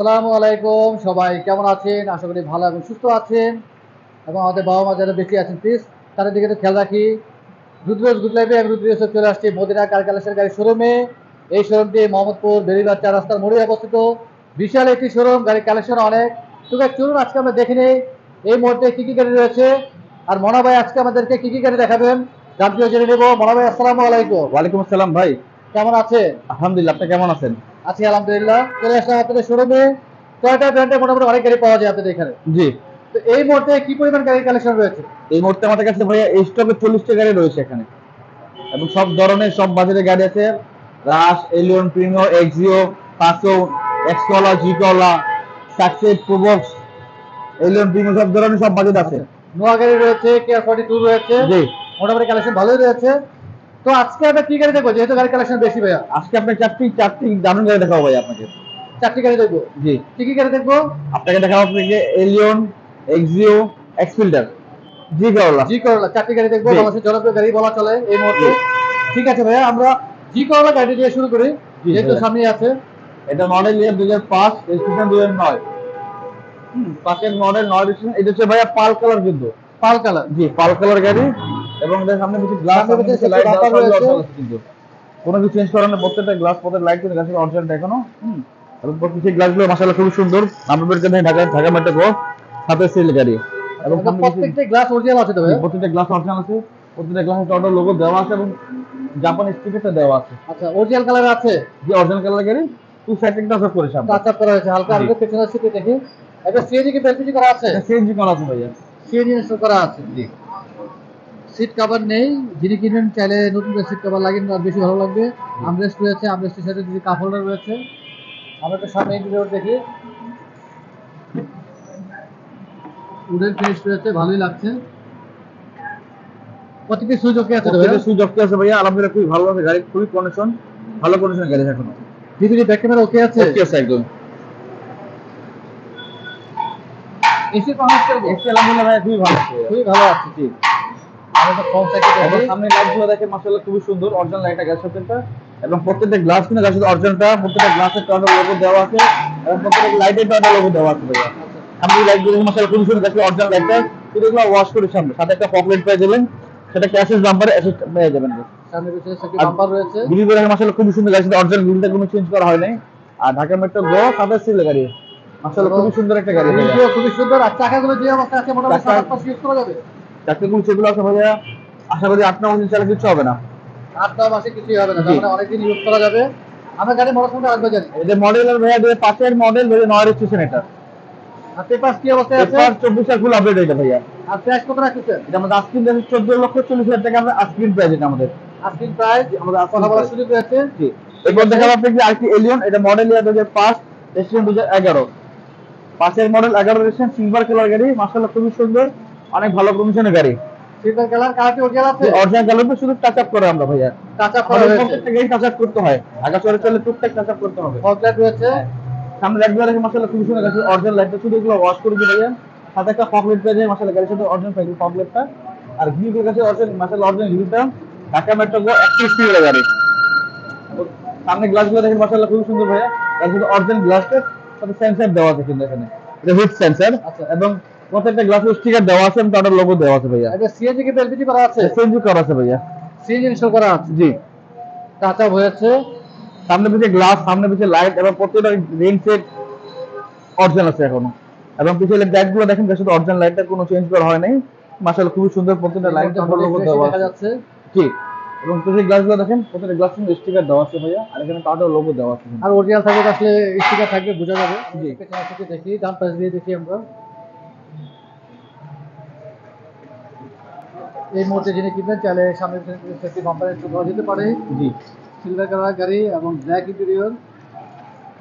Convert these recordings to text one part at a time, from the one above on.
সালামু আলাইকুম। সবাই কেমন আছেন? আশা করি ভালো এবং সুস্থ আছেন। এবং আমাদের বাবা মা যারা বেশি আছেন প্লিজ তাদের দিকে খেয়াল রাখি। রুদ্রজ গুড লাইফে এবং রুদ্রজ চলে আসছি মদিনা কার কালেকশন গাড়ি শোরুমে এই শোরুমটি মোহাম্মদপুর বেরিবার চার রাস্তার মোড়ে অবস্থিত। বিশাল একটি শোরুম গাড়ির কালেকশন অনেক। তো চলুন আজকে আমরা দেখে নিই এই মুহূর্তে কী কী গাড়ি রয়েছে। আর মনা ভাই আজকে আমাদেরকে কী কী গাড়ি দেখাবেন? দামটিও জেনে নেব। মনা ভাই আসসালামু আলাইকুম। ওয়ালাইকুম আসসালাম ভাই। কেমন আছে আলহামদুলিল্লাহ আপনি কেমন আছেন? আছি আলহামদুলিল্লাহ। চলে আসলাম আপনাদের শোরুমে টয়টা ব্র্যান্ডের মোটামুটি অনেক গাড়ি পাওয়া যায় আপনাদের এখানে। জি। তো এই মুহূর্তে কি পরিমাণ গাড়ির কালেকশন রয়েছে? এই মুহূর্তে আমাদের কাছে ভাইয়া স্টকে চল্লিশটা গাড়ি রয়েছে এখানে। এবং সব ধরনের সব বাজারের গাড়ি আছে। Rush Allion Premio Axio Passo এক্সকলা জিকলা সাকসেস প্রোবক্স এলিয়ন প্রিমিও সব ধরনের সব বাজেট আছে। নোয়া গাড়ি রয়েছে কেয়ার ফর্টি টু রয়েছে। জি। মোটামুটি কালেকশন ভালোই রয়েছে। তো আজকে আমরা কি গাড়ি দেখব? যেহেতু গাড়ির কালেকশন বেশি ভাইয়া। আজকে আপনার চারটি চারটি দারুণ গাড়ি দেখাবো ভাই আপনাকে। চারটি গাড়ি দেখব? জি। কি কি গাড়ি দেখব? আপনাকে দেখাবো আপনাকে এলিয়ন এক্সিও এক্সফিল্ডার জি করলা জি করলা চারটি গাড়ি দেখব। বাংলাদেশের জনপ্রিয় গাড়ি বলা চলে এই মুহূর্তে। ঠিক আছে ভাইয়া আমরা জি করলা গাড়ি দিয়ে শুরু করি। যেহেতু সামনে আছে। এটা মডেল ইয়ার দুই হাজার পাঁচ রেজিস্ট্রেশন দুই হাজার নয়। পাঁচের মডেল নয় রেজিস্ট্রেশন এটা হচ্ছে ভাইয়া পাল কালার কিন্তু। পাল কালার জি পাল কালার গাড়ি। এবং সামনে কিছু গ্লাস রয়েছে। কিন্তু। কোনো কিছু চেঞ্জ করার প্রত্যেকটা গ্লাস প্রত্যেক লাইট কিন্তু গাছের এখনও হুম। এবং গ্লাসগুলো সুন্দর। আমরা বের করে ঢাকা ঢাকা মেট্রো গো সাথে সিল গাড়ি এবং প্রত্যেকটা গ্লাস অরিজিনাল আছে তো প্রত্যেকটা গ্লাস অরিজিনাল আছে। প্রত্যেকটা গ্লাসে লোগো দেওয়া আছে এবং জাপান স্টিকারটা দেওয়া আছে। আচ্ছা অরিজিনাল কালার আছে? যে অরিজিনাল কালার গাড়ি। টু সাইডিংটা সব করেছে আমরা টাচ আপ করা হয়েছে হালকা হালকা পেছনের সিটে দেখি। একটা সিএনজি কি করা আছে? সিএনজি করা আছে ভাইয়া। সিএনজি ইনস্টল করা আছে। জি। সিট কভার নেই। যিনি কিনবেন চাইলে নতুন করে সিট কভার লাগিয়ে নিলে আর বেশি ভালো লাগবে। আমরেস্ট রয়েছে আমরেস্টের সাথে যদি কাপ হোল্ডার রয়েছে। আমরা তো সামনে ইন্টেরিয়র দেখি। উডেন ফিনিশ রয়েছে ভালোই লাগছে। প্রত্যেকটি সুযোগ কি আছে প্রত্যেকটা সুযোগ কি আছে ভাইয়া? আলহামদুলিল্লাহ খুবই ভালো আছে গাড়ি খুবই কন্ডিশন ভালো কন্ডিশন গাড়ি এখনও। ডিভিডি ব্যাক ক্যামেরা ওকে আছে? ওকে আছে একদম। এসি করব এসি আলহামদুলিল্লাহ ভাই খুবই ভালো আছে। খুবই ভালো আছে জি। সামনে লাইটগুলো খুবই সুন্দর অরিজিনাল লাইট গাছ সাথেটা এবং প্রত্যেকটা গ্লাস কিন্তু গাছের অরিজিনালটা প্রত্যেকটা গ্লাসের টর্ডার লোগো দেওয়া আছে। এবং প্রত্যেকটা লাইটের টর্ডার লোগো দেওয়া আছে ভাইয়া। আমি লাইটগুলো মাশাআল্লাহ খুবই সুন্দর গাছের অরিজিনাল লাইটটা শুধু এগুলো ওয়াশ করে সামনে। সাথে একটা পকেট পেয়ে যাবেন সেটা ক্যাশের নাম্বারে অ্যাসেস পেয়ে যাবেন সামনে পিছনে সেটি বাম্পার রয়েছে। গ্রিল খুবই সুন্দর গাছের অরিজিনাল গ্রিলটা কোনো চেঞ্জ করা হয় নাই। আর ঢাকা মেট্রো গো সাদা সিল গাড়ি। মাশাআল্লাহ খুবই সুন্দর একটা গাড়ি খুবই সুন্দর আর চাকাগুলো যে অবস্থা আছে মোটামুটি সাত ইউজ করা যাবে। চারটে গুলো সেগুলো আছে ভাইয়া আশা করি আট নয় মাসের চালা কিছু হবে না। আট নয় মাসে কিছুই হবে না। তার মানে অনেকদিন ইউজ করা যাবে। আমরা গাড়ি মোটরসাইকেল আসবে জানি। এটা মডেল আর ভাইয়া দুই পাঁচের মডেল ভাইয়া নয় রেজিস্ট্রেশন এটা। আর পেপার কি অবস্থায় আছে? আর ফুল আপডেট এটা ভাইয়া। আর প্রাইস কত এটা আমাদের দেখেন চোদ্দ লক্ষ চল্লিশ হাজার টাকা আমরা আজকিন প্রাইস এটা আমাদের। আস্কিং প্রাইস আমাদের কথা বলার। সুযোগ রয়েছে। জি। এরপর দেখাবো আপনাকে আরেকটি এলিয়ন এটা মডেল ইয়ার দু হাজার পাঁচ রেজিস্ট্রেশন দু হাজার এগারো। পাঁচের মডেল এগারো রেজিস্ট্রেশন সিলভার কালার গাড়ি মাসাল্লাহ খুবই সুন্দর। অনেক ভালো কন্ডিশনের গাড়ি। সিলভার কালার কালার অরিজিনাল আছে? অরিজিনাল কালার শুধু টাচ আপ করে আমরা ভাইয়া। টাচ আপ করা প্রত্যেকটা গাড়ি টাচ আপ করতে হয়। আগা চলে চলে টুকটাক টাচ আপ করতে হবে। ফগলাইট রয়েছে। সামনে একবার দেখে মাসাল্লাহ খুবই সুন্দর গাড়ি অরিজিনাল লাইটটা শুধু এগুলো ওয়াশ করে দিয়ে ভাইয়া। সাথে একটা ফকলেট পেয়ে যায় মাসাল্লাহ গাড়ির সাথে অরিজিনাল পাইবে ফকলেটটা আর গ্রিলের কাছে অরিজিনাল মাসাল্লাহ অরিজিনাল গ্রিলটা ঢাকা মেট্রো গো গাড়ি। সামনে গ্লাসগুলো দেখেন মাসাল্লাহ খুবই সুন্দর ভাইয়া। সাথে অরিজিনাল গ্লাসটা সাথে সেন্সার দেওয়া আছে কিন্তু এখানে। এটা হুড সেন্সার আচ্ছা। এবং প্রত্যেকটা গ্লাসের স্টিকার দেওয়া আছে এবং তাদের লোগো দেওয়া আছে ভাইয়া। এটা সিএনজি কি এলপিজি করা আছে? চেঞ্জ করা আছে ভাইয়া। সিএনজি ইনস্টল করা আছে? জি। আপ হয়েছে। সামনে পিছে গ্লাস সামনে পিছে লাইট এবং প্রত্যেকটা রেন সেট অরিজিনাল আছে এখনও। এবং দেখেন অরিজিনাল লাইটটা কোনো চেঞ্জ করা হয় নাই। মাশাআল্লাহ খুবই সুন্দর প্রত্যেকটা লাইট লোগো দেওয়া দেখা আছে। যাচ্ছে। জি। এবং গ্লাসগুলো দেখেন প্রত্যেকটা গ্লাস কিন্তু স্টিকার দেওয়া আছে ভাইয়া। আর এখানে টাটার লোগো দেওয়া আছে। আর অরিজিনাল থাকবে তো আসলে স্টিকার থাকবে বোঝা যাবে। জি। দেখি ডান পাশ দিয়ে দেখি আমরা। এই মুহূর্তে যিনি কিনবেন চাইলে সামনে সেফটি বাম্পারে একটু ধরা যেতে পারে। জি। সিলভার কালার গাড়ি এবং ব্ল্যাক ইন্টেরিয়র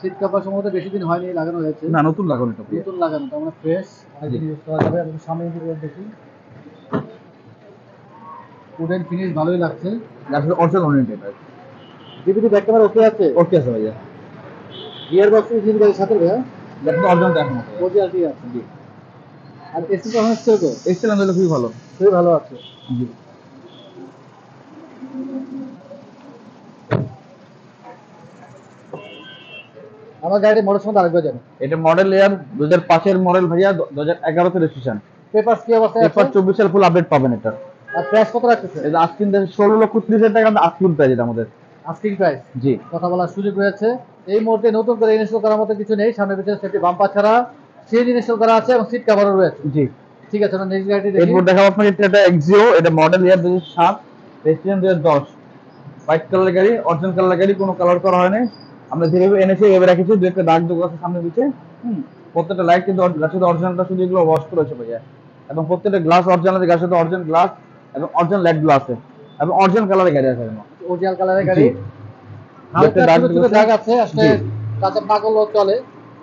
সিট কাভার সম্ভবত বেশি দিন হয়নি লাগানো হয়েছে। না নতুন লাগানো এটা নতুন লাগানো তার মানে ফ্রেশ অনেকদিন ইউজ করা যাবে এবং সামনে ইন্টেরিয়র দেখি। উডেন ফিনিশ ভালোই লাগছে। আসলে অরিজিনাল ওরিয়েন্টেড আর ডিভিডি ব্যাক ক্যামেরা ওকে আছে? ওকে আছে ভাইয়া। গিয়ার বক্স ইঞ্জিন গাড়ির সাথে ভাইয়া? দেখেন অরিজিনাল এখন আছে ওজিআরটি আছে। জি। আর এসি পারফরমেন্স কীরকম এক্সেলেন্ট হলে খুবই ভালো। খুবই ভালো আছে। আমার গাড়ি মডেল সম্বন্ধে আরেকবার জানি। এটা মডেল ইয়ার মডেল ভাইয়া দু হাজার এগারোতে রেজিস্ট্রেশন পেপার কি চব্বিশ সাল ফুল আপডেট পাবেন এটা। আর প্রাইস কত রাখতেছে? এটা ষোলো লক্ষ ত্রিশ হাজার টাকা আজকিন প্রাইস এটা আমাদের। আস্কিং প্রাইস জি। কথা বলার সুযোগ রয়েছে। এই মুহূর্তে নতুন করে ইনস্টল করার মতো কিছু নেই। সামনে পিছনে সেফটি বাম্পার ছাড়া। সিএনজি ইনস্টল করা আছে এবং সিট কভারও রয়েছে। জি। ঠিক আছে আমরা নেক্সট গাড়িটি দেখি। এরপর দেখাবো আপনাকে এটা এক্সিও এটা মডেল ইয়ার দু হাজার সাত রেজিস্ট্রেশন দু হাজার দশ। হোয়াইট কালার গাড়ি অরিজিনাল কালার গাড়ি কোনো কালার করা হয়নি। আমরা যেভাবে এনেছি এভাবে রেখেছি দু একটা দাগ দুগ আছে সামনে পিছে হুম প্রত্যেকটা লাইট কিন্তু গাছের অরিজিনালটা শুধু এগুলো ওয়াশ করেছে ভাইয়া। এবং প্রত্যেকটা গ্লাস অরিজিনাল আছে গাছের অরিজিনাল গ্লাস এবং অরিজিনাল লাইটগুলো আছে এবং অরিজিনাল কালারের গাড়ি আছে। অরিজিনাল কালারের গাড়ি। হালকা দাগ আছে। আসলে। কাঁচা না চলে।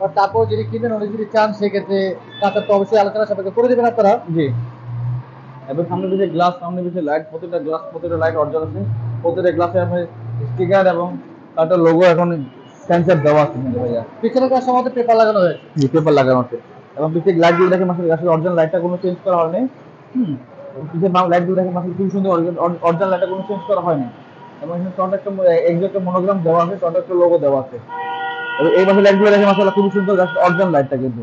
তারপর যদি কিনবেন অনেক যদি চান সেক্ষেত্রে কাঁচা তো অবশ্যই আলোচনা সাপেক্ষে করে দেবেন আপনারা। জি। এবং সামনে পিছে গ্লাস সামনে পিছে লাইট প্রতিটা গ্লাস প্রতিটা লাইট অর্জন আছে। প্রতিটা গ্লাসে আপনি স্টিকার এবং তারটা লোগো এখন সেন্সার দেওয়া আছে কিন্তু ভাইয়া। পিছনে কাজ সময় পেপার লাগানো হয়েছে। জি পেপার লাগানো আছে। এবং পিছে লাইটগুলো দেখে মাসের গাছের অরিজিনাল লাইটটা কোনো চেঞ্জ করা হয়নি। হুম। পিছে লাইটগুলো দেখে মাসের খুব সুন্দর অরিজিনাল লাইটটা কোনো চেঞ্জ করা হয়নি। এবং এখানে কন্ট্রাক্ট এক্সাক্ট মনোগ্রাম দেওয়া আছে কন্ট্রাক্ট লোগো দেওয়া আছে। এবং এই মাসের লাইটগুলো দেখে মাসাল্লাহ খুব সুন্দর অরিজিনাল লাইটটা কিন্তু।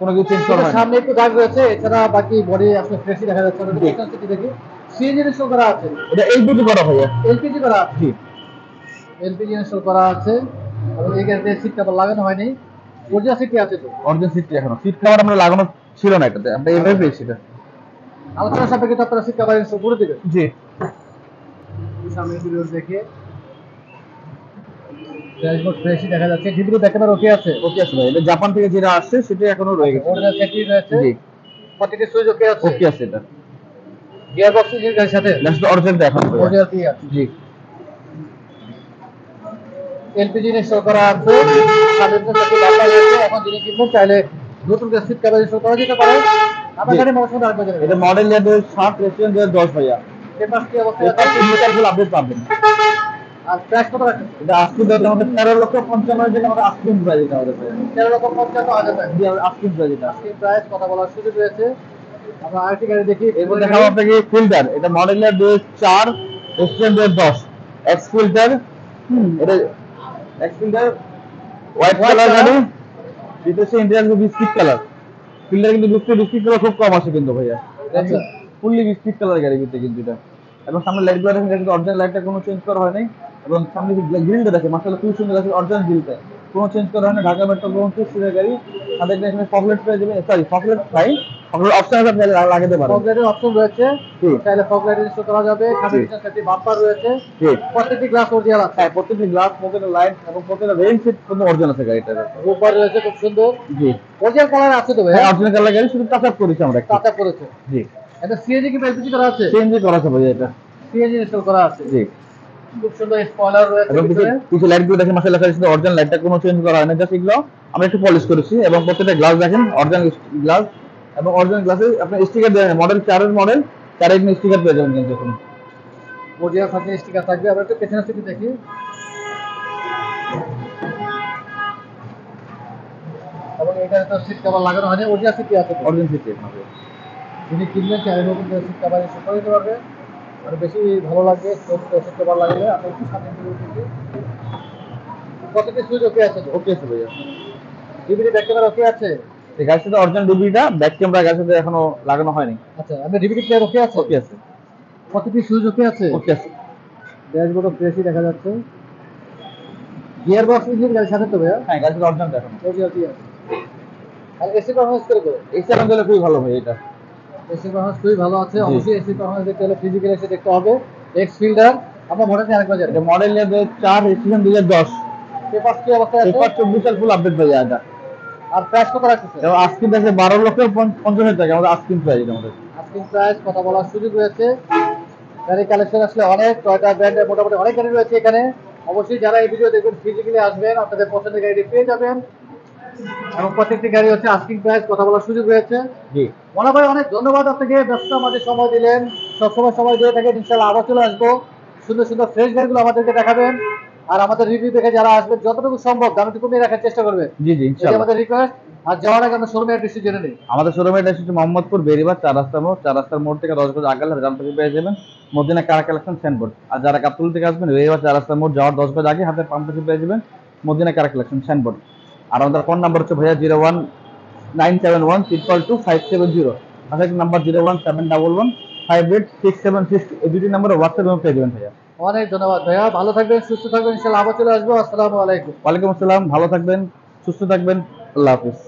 কোনো কিছু চেঞ্জ করা সামনে একটু দাগ রয়েছে এছাড়া বাকি বডি আসলে ফ্রেশই দেখা যাচ্ছে। আমরা। দেখি? সিএনজি ইনস্টল করা আছে। এটা দুটো করা ভাইয়া। এলপিজি করা আছে। জি। এলপিজি ইনস্টল করা আছে। এবং এই গাড়িতে সিট কভার লাগানো হয়নি। অরিজিনাল আছে তো। অরিজিনাল এখনও। সিট কভার আমরা লাগানো ছিল না এটাতে। আমরা এভাবে পেয়েছি এটা। আলোচনা সাপেক্ষে তো আপনারা সিট কভার ইনস্টল করে দেবেন। জি। সামনে ভিডিও দেখে ড্যাশবোর্ড ফ্রেশই দেখা যাচ্ছে। ওকে আছে। ওকে আছে ভাই। এটা জাপান থেকে যেটা আসছে সেটা এখনও রয়ে গেছে। অরিজিনাল সেটই রয়েছে জি। প্রত্যেকটি সুইচ ওকে আছে। ওকে আছে এটা। গিয়ার বক্স এর সাথে। লাস্ট এখন। অরিজিনাল কি আছে। জি। এলপিজি ইনস্টল করা আছে। রয়েছে এখন যিনি কিনবেন চাইলে নতুন করে সিট কভার ইনস্টল করা যেতে পারে। আমার। গাড়ি মৌসুম আরেকবার জানেন এটা মডেল দশ ভাইয়া। পেপার কি মিটার ফুল আপডেট পাবেন। আর প্রাইস কত রাখছেন এটা আজকে আমাদের তেরো লক্ষ পঞ্চান্ন হাজার আমাদের আজকিন প্রাইস এটা আমাদের তেরো লক্ষ পঞ্চান্ন হাজার জি আমাদের আজকিন প্রাইস এটা আজকে প্রাইস কথা বলার সুযোগ রয়েছে। আমরা আরেকটি গাড়ি দেখি। এরপর দেখাবো আপনাকে ফিল্টার এটা মডেল ইয়ার দুই চার দুই দশ। এক্স ফিল্টার এটা এক্স ফিল্টার হোয়াইট কালার গাড়ি। বিদেশে ইন্ডিয়ান বিস্কিট কালার ফিল্টার কিন্তু বিস্কিট বিস্কিট কালার খুব কম আসে কিন্তু ভাইয়া। আচ্ছা। ফুললি বিস্কিট কালার গাড়ি কিন্তু এটা। এবং সামনে লাইটগুলো দেখেন কিন্তু অরিজিনাল লাইটটা কোনো চেঞ্জ করা হয়নি এবং সামনে যে গ্রিলটা দেখে মাসাল্লাহ খুব সুন্দর আছে অরিজিনাল গ্রিলটা কোনো চেঞ্জ করা হয়নি ঢাকা মেট্রো পৌঁছে সিলের গাড়ি তাদের এখানে ফকলেট পেয়ে যাবে সরি ফকলেট ফকলেট অপশন আছে আপনি লাগাতে পারেন। অপশন রয়েছে। চাইলে ইনস্টল করা যাবে সেটি বাম্পার রয়েছে। প্রত্যেকটি গ্লাস অরিজিনাল আছে। হ্যাঁ প্রত্যেকটি গ্লাস প্রত্যেকটা লাইট এবং প্রত্যেকটা রেইন সিট কিন্তু অরিজিনাল আছে গাড়িটার রোববার রয়েছে খুব সুন্দর। জি। অরিজিনাল কালার আছে তো ভাই হ্যাঁ অরিজিনাল কালার গাড়ি শুধু টাচ আপ করেছি আমরা টাচা করেছে। জি। এটা সিএনজি কি এলপিজি করা আছে? চেঞ্জ করা আছে ভাই এটা। সিএনজি ইনস্টল করা আছে। জি। খুব সুন্দর স্পয়লার রয়েছে এবং কিছু কিছু লাইট দেখেন মাসাল্লাহ শুধু অরিজিনাল লাইটটা কোনো চেঞ্জ করা হয়নি জাস্ট এগুলো আমরা একটু পলিশ করেছি এবং প্রত্যেকটা গ্লাস দেখেন অরিজিনাল গ্লাস এবং অরিজিনাল গ্লাসে আপনি স্টিকার দেবেন মডেল চারের মডেল চারের স্টিকার পেয়ে যাবেন কিন্তু এখন। অরিজিনাল থাকবে স্টিকার থাকবে। আমরা একটু পেছনের দেখি। এবং এখানে তো সিট কভার লাগানো হয়নি অরিজিনাল সিটি আছে। অরিজিনাল সিটি যিনি কিনবেন চাইলে নতুন সিট কভার ইনস্টল করে দিতে পারবে। আর বেশি ভালো লাগবে কভার লাগলে আপনি একটু সুইচ ওকে আছে ওকে আছে ভাইয়া। ব্যাক ক্যামেরা ওকে আছে? এই গাড়ির সাথে অরিজিনাল ডিবিটা ব্যাক ক্যামেরা গাড়ির সাথে এখনও লাগানো হয়নি। আচ্ছা প্লেয়ার ওকে আছে? ওকে আছে। প্রতিটি সুইচ ওকে আছে? ওকে আছে। ড্যাশবোর্ডও ফ্রেশই দেখা যাচ্ছে। গিয়ার বক্স ইঞ্জিন গাড়ির সাথে তো ভাইয়া? হ্যাঁ গাড়ির সাথে অরিজিনাল এখনও। ওরিজিনাল আছে। আর এসি পারফরমেন্স করে সেভেন খুবই ভালো ভাই এটা। এসি পারফরমেন্স খুবই ভালো আছে। অবশ্যই এসি পারফরমেন্স দেখতে হলে ফিজিক্যাল এসে দেখতে হবে। এক্স ফিল্ডার আমরা মডেলটি আরেকবার এটা মডেল রেজিস্ট্রেশন পেপার কি অবস্থায় আছে? পেপার চব্বিশ সাল ফুল আপডেট এটা। আর প্রাইস কত রাখতেছে? এবং আজকিন দেখে বারো লক্ষ পঞ্চ- পঞ্চাশ হাজার টাকা আমাদের আজকিন প্রাইস এটা আমাদের। আজকে প্রাইস কথা বলার সুযোগ রয়েছে। গাড়ি কালেকশন আসলে অনেক টয়টা ব্র্যান্ডের মোটামুটি অনেক গাড়ি রয়েছে এখানে। অবশ্যই যারা এই ভিডিও দেখবেন ফিজিক্যালি আসবেন আপনাদের পছন্দের গাড়িটি পেয়ে যাবেন। এবং প্রত্যেকটি গাড়ি হচ্ছে আস্কিং প্রাইস কথা বলার সুযোগ রয়েছে। জি। মনে ভাই অনেক ধন্যবাদ আপনাকে। ব্যস্ত আমাদের সময় দিলেন। সবসময় সময় দিয়ে থাকেন। ইনশাল্লাহ আবার চলে আসব। সুন্দর সুন্দর ফ্রেশ গাড়িগুলো আমাদেরকে দেখাবেন। আর আমাদের রিভিউ দেখে যারা আসবেন যতটুকু সম্ভব দামটি কমিয়ে রাখার চেষ্টা করবে জি জি আমাদের রিকোয়েস্ট আর যাওয়ার আগে আমরা শোরুমের অ্যাড্রেসটি জেনে নিই। আমাদের শোরুমে এটা এসেছে মোহাম্মদপুর বেরিবাদ চার রাস্তার মোড়। চার রাস্তার মোড় থেকে দশ বাজে আগে জান থেকে পেয়ে যাবেন। মদিনা কারা কালেকশন স্যান্ডবোর্ড আর যারা কাপতুল থেকে আসবেন বেরিবাদ চার রাস্তার মোড় যাওয়ার দশ বাজে আগে হাতে পাম্প পেয়ে যাবেন মদিনা কারা কালেকশন স্যান্ডবোর্ড আর আমাদের ফোন নাম্বার হচ্ছে ভাইয়া zero one nine seven one triple two five seven zero. আরেক number zero one seven double one five eight six seven six এই দুটি নাম্বারে হোয়াটসঅ্যাপ এবং পেয়ে দেবেন ভাইয়া। অনেক ধন্যবাদ ভাইয়া ভালো থাকবেন সুস্থ থাকবেন ইনশাল্লাহ আবার চলে আসব। আসসালামু আলাইকুম। ওয়ালাইকুম আসসালাম ভালো থাকবেন সুস্থ থাকবেন আল্লাহ হাফিজ।